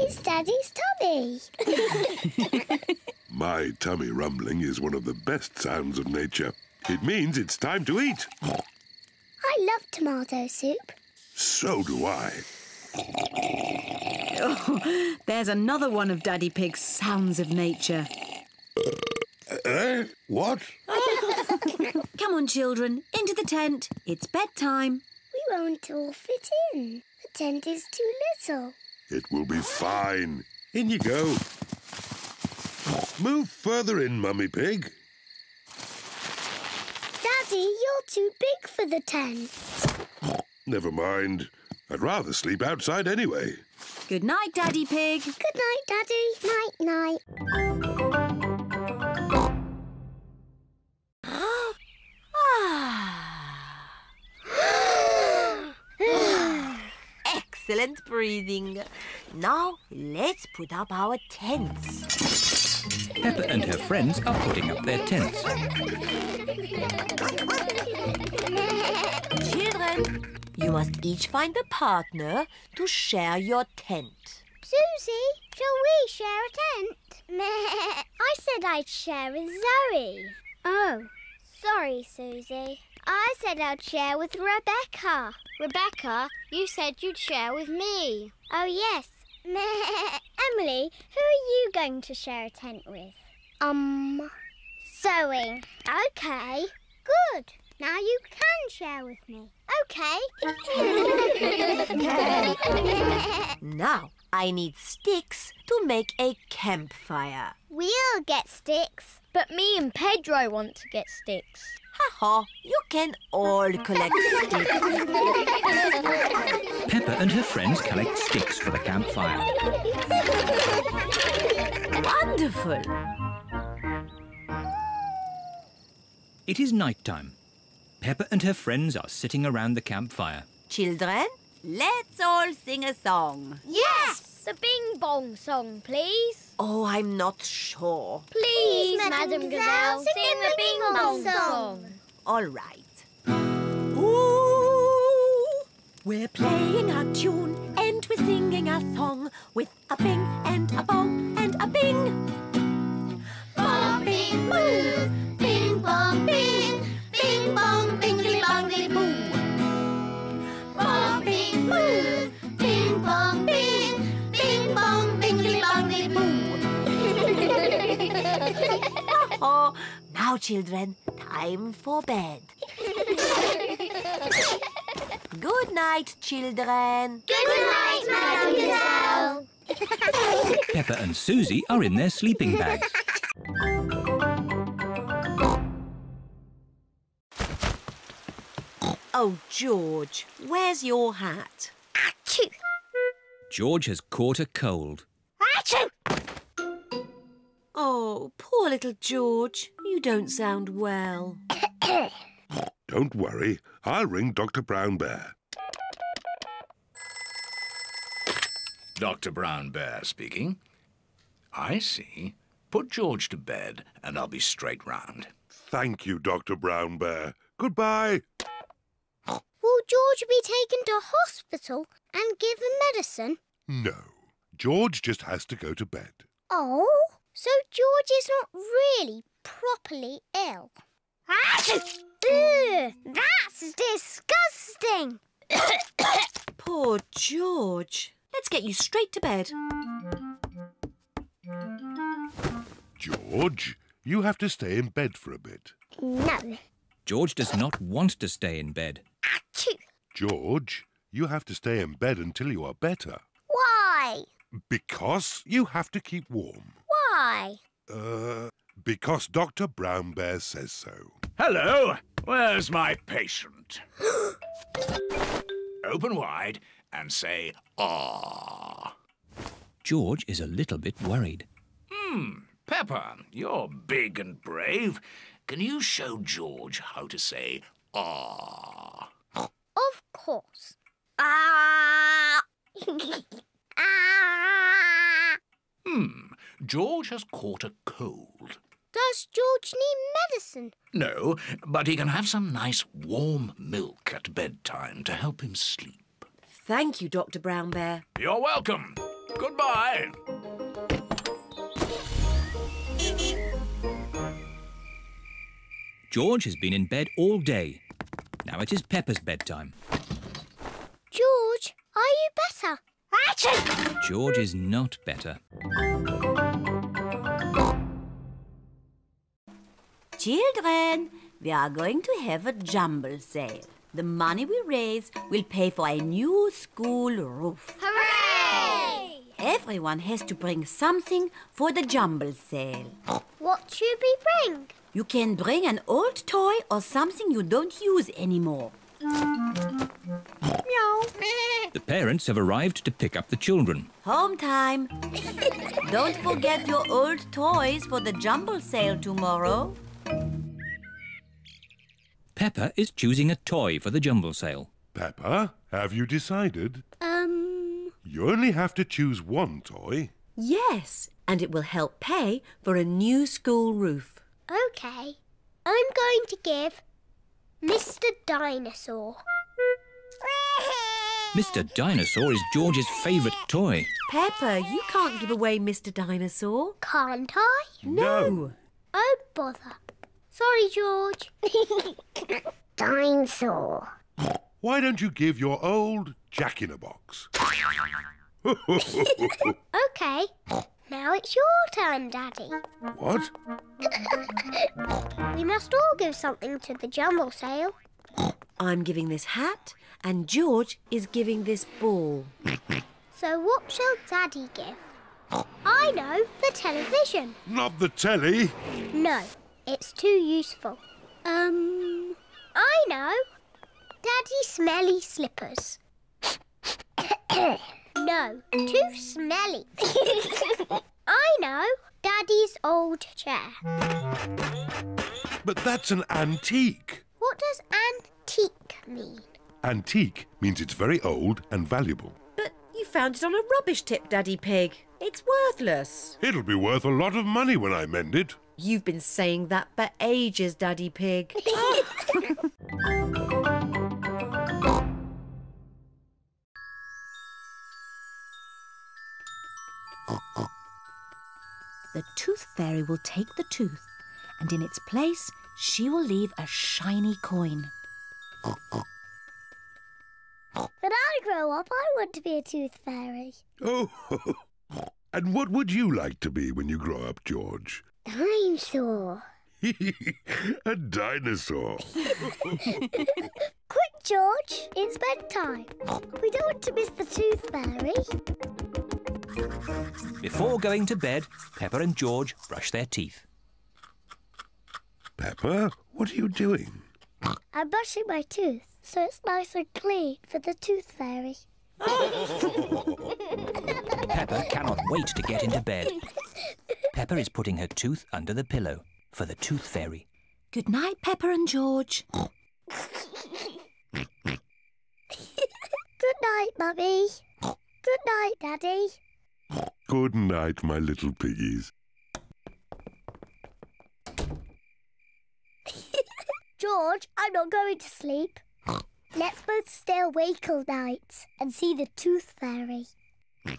It's Daddy's tummy. <laughs> My tummy rumbling is one of the best sounds of nature. It means it's time to eat. I love tomato soup. So do I. Oh, <laughs> there's another one of Daddy Pig's sounds of nature. Eh? What? <laughs> Come on, children, into the tent. It's bedtime. We won't all fit in. The tent is too little. It will be fine. In you go. Move further in, Mummy Pig. Daddy, you're too big for the tent. Never mind. I'd rather sleep outside anyway. Good night, Daddy Pig. Good night, Daddy. Night, night. <gasps> Excellent breathing. Now let's put up our tents. Peppa and her friends are putting up their tents. Children, you must each find a partner to share your tent. Susie, shall we share a tent? <laughs> I said I'd share with Zoe. Oh, sorry, Susie. I said I'd share with Rebecca. Rebecca, you said you'd share with me. Oh, yes. Meh. <laughs> Emily, who are you going to share a tent with? Um, Zoe. Okay, good. Now you can share with me. Okay. <laughs> Now, I need sticks to make a campfire. We'll get sticks, but me and Pedro want to get sticks. Ha ha, you can all collect sticks. Peppa and her friends collect sticks for the campfire. Wonderful. It is night time. Peppa and her friends are sitting around the campfire. Children, let's all sing a song. Yes! The Bing Bong song, please. Oh, I'm not sure. Please, Madam Gazelle, sing the Bing Bong song. All right. Ooh, we're playing a tune and we're singing a song with a bing and a bong and a bing. Bong, bing, boo. Oh, now, children, time for bed. <laughs> Good night, children. Good night, Madam Gazelle. Peppa and Susie are in their sleeping bags. Oh, George, where's your hat? Achoo! George has caught a cold. Achoo! Oh, poor little George. You don't sound well. <coughs> Don't worry. I'll ring Dr. Brown Bear. Dr. Brown Bear speaking. I see. Put George to bed and I'll be straight round. Thank you, Dr. Brown Bear. Goodbye. <coughs> Will George be taken to hospital and given medicine? No. George just has to go to bed. Oh, so George is not really properly ill. Achoo! Ugh, that's disgusting. <coughs> Poor George. Let's get you straight to bed. George, you have to stay in bed for a bit. No. George does not want to stay in bed. Achoo! George, you have to stay in bed until you are better. Why? Because you have to keep warm. Why? Uh, because Dr. Brown Bear says so. Hello, where's my patient? <gasps> Open wide and say, ah. George is a little bit worried. Hmm, Peppa, you're big and brave. Can you show George how to say, ah? Of course. Ah! <laughs> ah! Hmm, George has caught a cold. Does George need medicine? No, but he can have some nice warm milk at bedtime to help him sleep. Thank you, Dr. Brown Bear. You're welcome. Goodbye. George has been in bed all day. Now it is Peppa's bedtime. George, are you better? Achoo! George is not better. Children, we are going to have a jumble sale. The money we raise will pay for a new school roof. Hooray! Everyone has to bring something for the jumble sale. What should we bring? You can bring an old toy or something you don't use anymore. Meow. The parents have arrived to pick up the children. Home time. <laughs> don't forget your old toys for the jumble sale tomorrow. Peppa is choosing a toy for the jumble sale. Peppa, have you decided? Um, You only have to choose one toy. Yes, and it will help pay for a new school roof. Okay. I'm going to give Mr. Dinosaur. <laughs> Mr. Dinosaur is George's favourite toy. Peppa, you can't give away Mr. Dinosaur. Can't I? No. Oh, bother. Sorry, George. <laughs> Dinosaur. Why don't you give your old Jack in a box? <laughs> Okay. Now it's your turn, Daddy. what? We must all give something to the jumble sale. I'm giving this hat, and George is giving this ball. So what shall Daddy give? I know, the television. Not the telly. No, it's too useful. Um, I know. Daddy smelly slippers. <coughs> no, too smelly. <laughs> I know. Daddy's old chair. But that's an antique. What does antique mean? Antique means it's very old and valuable. But you found it on a rubbish tip, Daddy Pig. It's worthless. It'll be worth a lot of money when I mend it. You've been saying that for ages, Daddy Pig. <laughs> The Tooth Fairy will take the tooth, and in its place, she will leave a shiny coin. When I grow up, I want to be a tooth fairy. Oh, <laughs> and what would you like to be when you grow up, George? Dinosaur. <laughs> a dinosaur. <laughs> Quick, George. It's bedtime. We don't want to miss the tooth fairy. Before going to bed, Peppa and George brush their teeth. Peppa, what are you doing? I'm brushing my tooth so it's nice and clean for the tooth fairy. <laughs> Peppa cannot wait to get into bed. Peppa is putting her tooth under the pillow for the tooth fairy. Good night, Peppa and George. <laughs> Good night, Mummy. Good night, Daddy. Good night, my little piggies. <laughs> George, I'm not going to sleep. Let's both stay awake all night and see the tooth fairy. <laughs>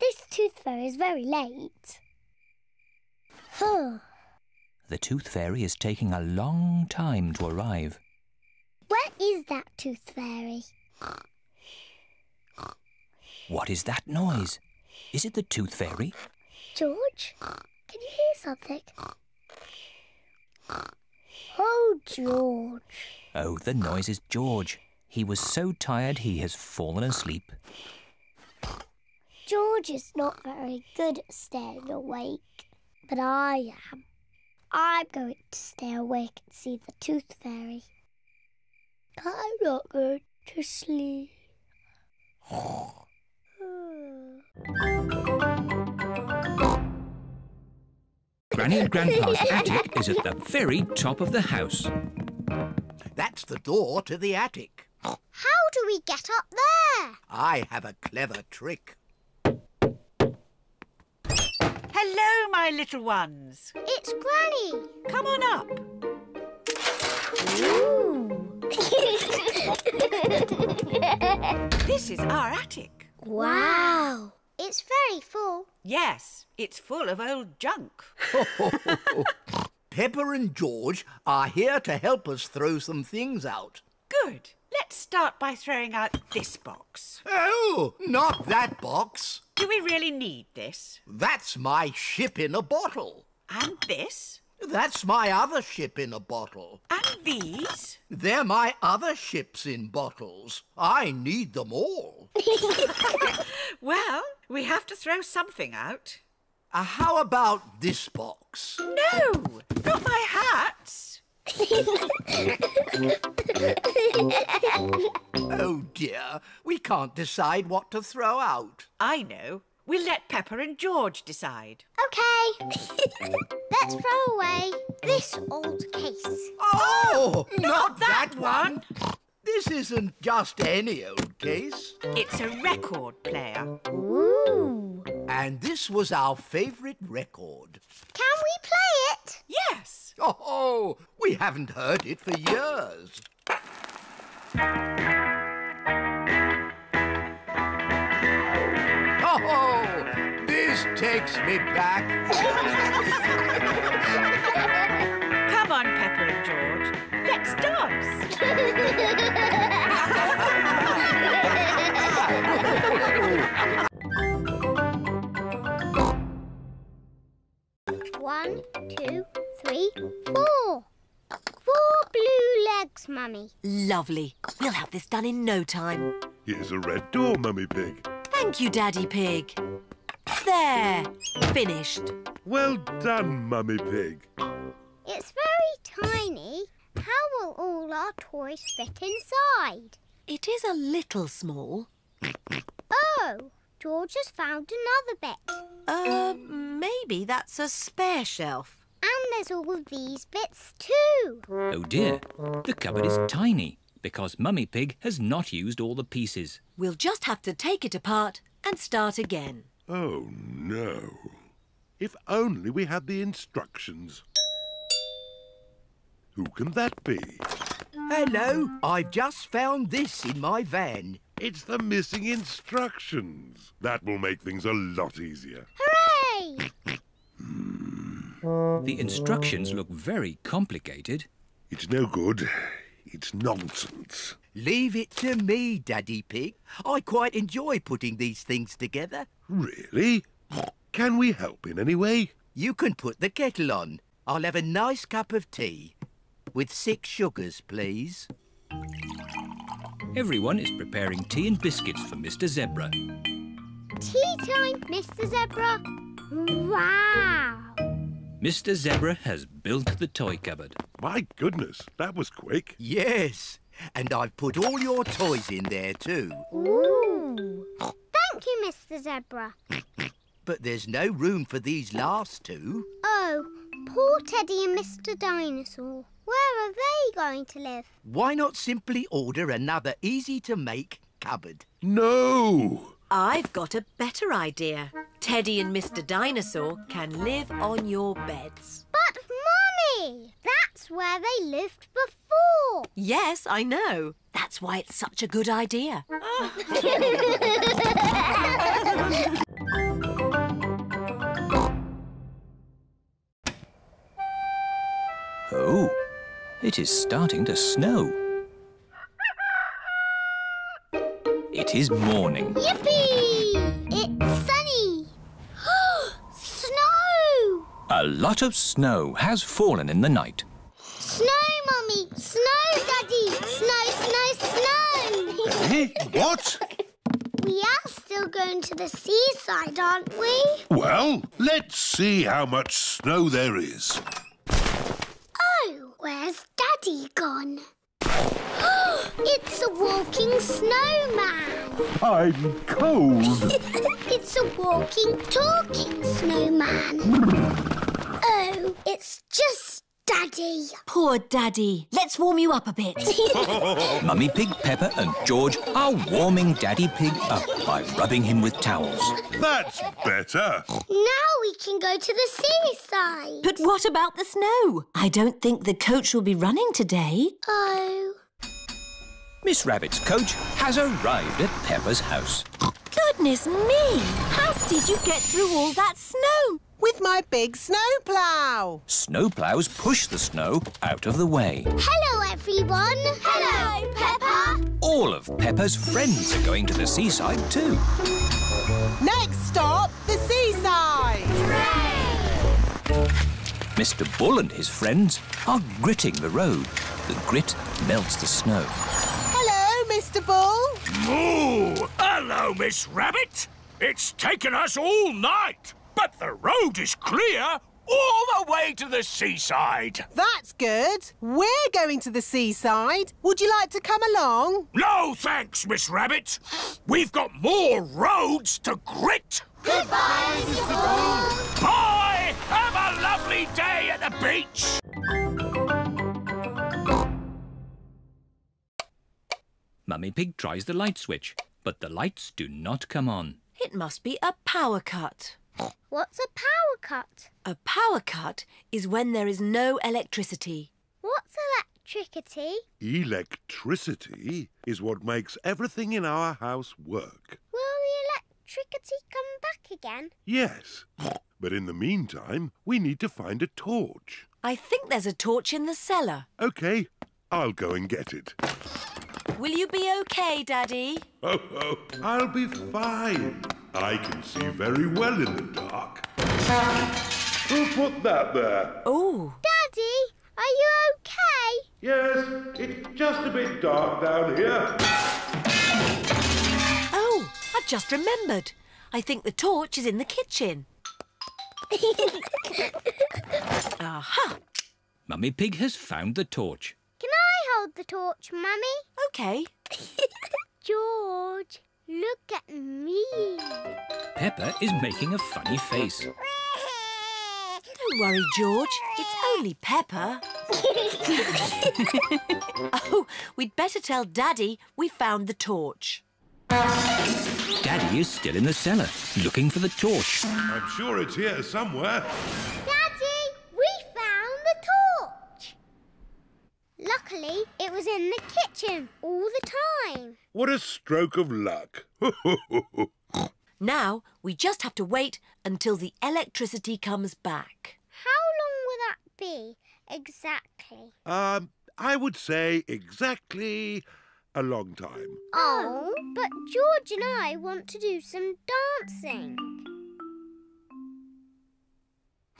this tooth fairy is very late. The tooth fairy is taking a long time to arrive. where is that tooth fairy? What is that noise? Is it the tooth fairy? George, can you hear something? Oh, George. Oh, the noise is George. He was so tired he has fallen asleep. George is not very good at staying awake, but I am. I'm going to stay awake and see the tooth fairy. I'm not going to sleep. Granny and Grandpa's <laughs> attic is at the very top of the house. That's the door to the attic. How do we get up there? I have a clever trick. Hello, my little ones. It's Granny. Come on up. <laughs> This is our attic. wow. It's very full. Yes, it's full of old junk. <laughs> Peppa and George are here to help us throw some things out. Good. Let's start by throwing out this box. Oh, not that box. Do we really need this? That's my ship in a bottle. And this? That's my other ship in a bottle. And these? They're my other ships in bottles. I need them all. <laughs> Well, we have to throw something out. Uh, how about this box? No, not my hats. Oh dear, we can't decide what to throw out. I know. We'll let Peppa and George decide. Okay. <laughs> Let's throw away this old case. Oh, <gasps> not, that one. This isn't just any old case. It's a record player. Ooh. And this was our favourite record. Can we play it? Yes. Oh, we haven't heard it for years. Oh, this takes me back. Come on, Peppa and George. Let's dance. One, two, three, four. Four blue legs, Mummy. Lovely. We'll have this done in no time. Here's a red door, Mummy Pig. Thank you, Daddy Pig. There. Finished. Well done, Mummy Pig. It's very tiny. How will all our toys fit inside? It is a little small. Oh, George has found another bit. Uh, maybe that's a spare shelf. And there's all these bits too. Oh dear, the cupboard is tiny because Mummy Pig has not used all the pieces. We'll just have to take it apart and start again. Oh, no. If only we had the instructions. Who can that be? Hello, I've just found this in my van. It's the missing instructions. That will make things a lot easier. Hooray! <clears throat> The instructions look very complicated. It's no good. It's nonsense. Leave it to me, Daddy Pig. I quite enjoy putting these things together. Really? Can we help in any way? You can put the kettle on. I'll have a nice cup of tea. With six sugars, please. Everyone is preparing tea and biscuits for Mr. Zebra. Tea time, Mr. Zebra. Wow! Mr. Zebra has built the toy cupboard. My goodness, that was quick. Yes, and I've put all your toys in there too. Ooh! Thank you, Mr. Zebra. But there's no room for these last two. Oh, poor Teddy and Mr. Dinosaur. Where are they going to live? Why not simply order another easy-to-make cupboard? No! I've got a better idea. Teddy and Mr. Dinosaur can live on your beds. But, Mummy, that's where they lived before. Yes, I know. That's why it's such a good idea. <laughs> Oh, it is starting to snow. It is morning. Yippee! It's sunny. <gasps> Snow! A lot of snow has fallen in the night. Snow, Mummy! Snow, Daddy! Snow, snow, snow! <laughs> Eh? What? we are still going to the seaside, aren't we? Well, let's see how much snow there is. Oh, where's Daddy gone? <gasps> it's a walking snowman. I'm cold. <laughs> it's a walking, talking snowman. oh, it's just Daddy. Poor Daddy. Let's warm you up a bit. <laughs> Mummy Pig, Peppa and George are warming Daddy Pig up by rubbing him with towels. That's better. Now we can go to the seaside. But what about the snow? I don't think the coach will be running today. Oh. Miss Rabbit's coach has arrived at Peppa's house. Goodness me! How did you get through all that snow? With my big snowplow. Snowplows push the snow out of the way. Hello, everyone. Hello, Peppa. All of Peppa's friends are going to the seaside too. Next stop, the seaside. Mr. Bull and his friends are gritting the road. The grit melts the snow. Mr. Bull. Moo! Hello, Miss Rabbit. It's taken us all night, but the road is clear all the way to the seaside. That's good. We're going to the seaside. Would you like to come along? No, thanks, Miss Rabbit. We've got more roads to grit. Goodbye, Mr. Bull. Bye! Have a lovely day at the beach. Mummy Pig tries the light switch, but the lights do not come on. It must be a power cut. <laughs> What's a power cut? A power cut is when there is no electricity. What's electricity? Electricity is what makes everything in our house work. Will the electricity come back again? Yes. <laughs> But in the meantime, we need to find a torch. I think there's a torch in the cellar. OK, I'll go and get it. Will you be okay, Daddy? Oh, oh, I'll be fine. I can see very well in the dark. Who put that there? Oh. Daddy, are you okay? Yes, it's just a bit dark down here. Oh, I've just remembered. I think the torch is in the kitchen. <laughs> Aha! Mummy Pig has found the torch. Can I hold the torch, Mummy? OK. <laughs> George, look at me. Peppa is making a funny face. <laughs> Don't worry, George. It's only Peppa. <laughs> oh, we'd better tell Daddy we found the torch. Daddy is still in the cellar, looking for the torch. I'm sure it's here somewhere. Daddy, we found the torch. Luckily, it was in the kitchen all the time. What a stroke of luck. <laughs> Now we just have to wait until the electricity comes back. How long will that be exactly? um, I would say exactly a long time. Oh, but George and I want to do some dancing.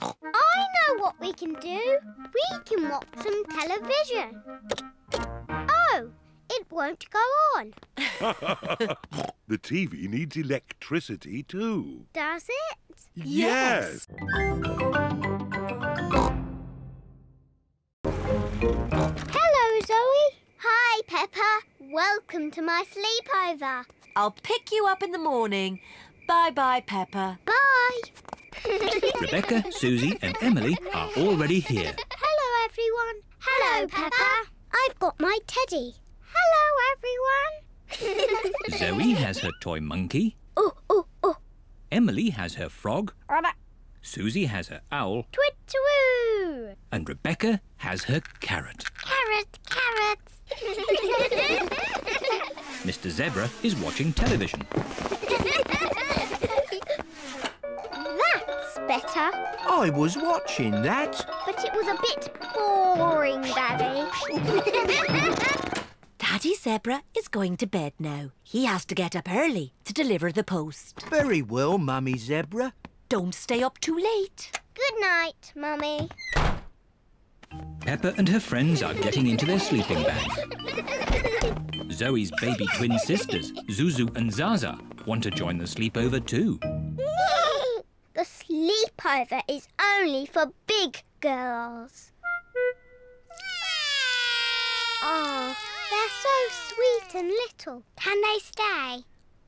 I know what we can do. We can watch some television. Oh, it won't go on. <laughs> the TV needs electricity too. Does it? Yes. Hello, Zoe. Hi, Peppa. Welcome to my sleepover. I'll pick you up in the morning. Bye-bye, Peppa. Bye. Rebecca, Susie and Emily are already here. Hello, everyone. Hello, Peppa. I've got my teddy. Hello, everyone. <laughs> Zoe has her toy monkey. Oh, oh, oh. Emily has her frog. Susie has her owl. Twit-twoo. And Rebecca has her carrot. Carrot, carrot. <laughs> Mr. Zebra is watching television. I was watching that. But it was a bit boring, Daddy. <laughs> Daddy Zebra is going to bed now. He has to get up early to deliver the post. Very well, Mummy Zebra. Don't stay up too late. Good night, Mummy. Peppa and her friends are getting into their sleeping bags. <laughs> Zoe's baby twin sisters, Zuzu and Zaza, want to join the sleepover too. <laughs> the sleepover is only for big girls. Oh, they're so sweet and little. Can they stay?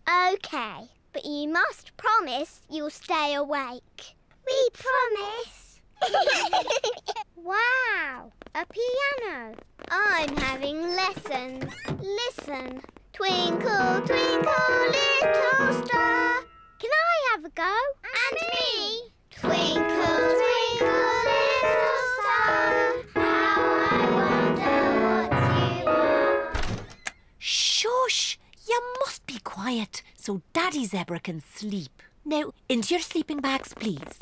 OK, but you must promise you'll stay awake. We promise. <laughs> wow, a piano. I'm having lessons. Listen. Twinkle, twinkle, little star. Can I have a go? And, me. Twinkle, twinkle, little star. How I wonder what you are. Shush! You must be quiet so Daddy Zebra can sleep. Now, into your sleeping bags, please.